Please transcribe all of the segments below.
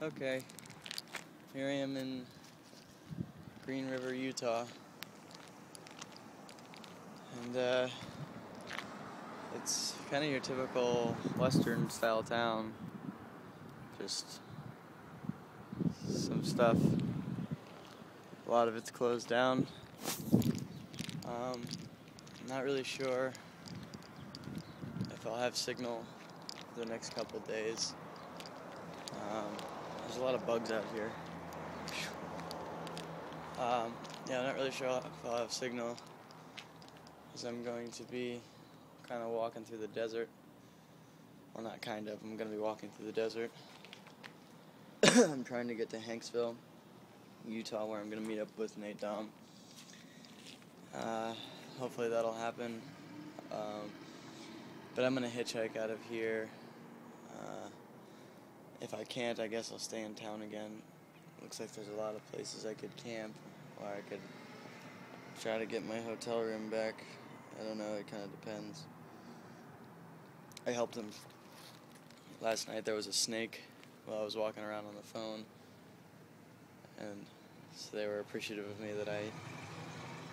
Okay, here I am in Green River, Utah, and uh, it's kind of your typical Western style town. Just some stuff. A lot of it's closed down. Um, I'm not really sure if I'll have signal for the next couple days. Um, there's a lot of bugs out here. Um, yeah, I'm not really sure if I'll have signal because I'm going to be kind of walking through the desert. Well, not kind of. I'm going to be walking through the desert. I'm trying to get to Hanksville, Utah, where I'm going to meet up with Nate Damm. Uh, hopefully that'll happen. Um, but I'm going to hitchhike out of here. Uh, if I can't, I guess I'll stay in town again. Looks like there's a lot of places I could camp, or I could try to get my hotel room back. I don't know, it kind of depends. I helped him last night. There was a snake while I was walking around on the phone, and so they were appreciative of me that I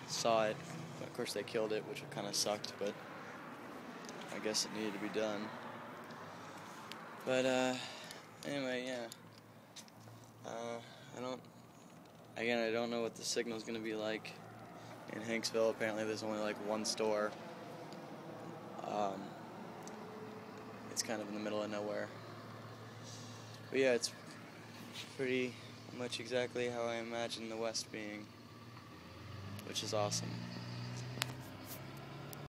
saw it. Of course, they killed it, which kind of sucked, but I guess it needed to be done. But uh, anyway, yeah. Uh, I don't. Again, I don't know what the signal's gonna be like in Hanksville. Apparently, there's only like one store. Um, it's kind of in the middle of nowhere. But yeah, it's pretty much exactly how I imagine the West being, which is awesome.